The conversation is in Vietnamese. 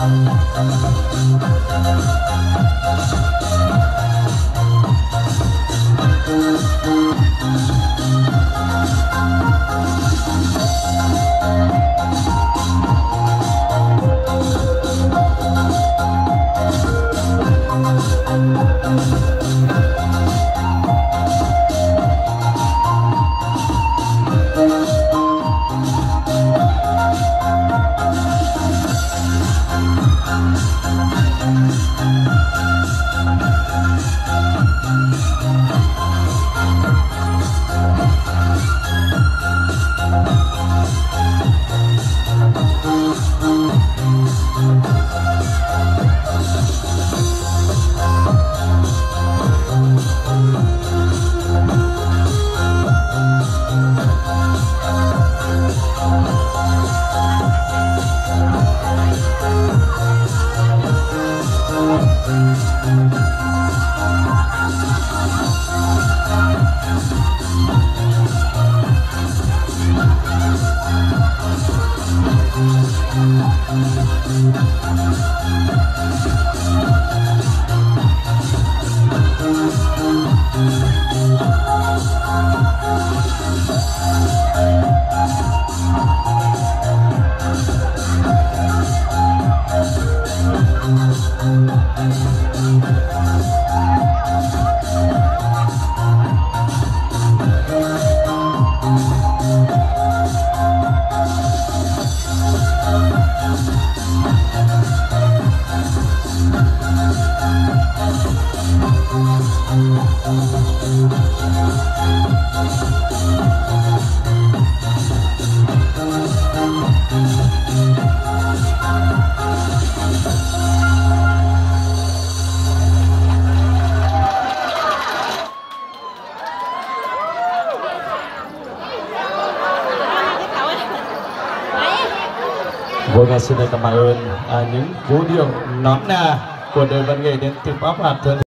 Thank you. Vâng, xin được cảm ơn à, những vũ điệu nón nà của đời văn nghệ đến từ Pháp Hạt thân.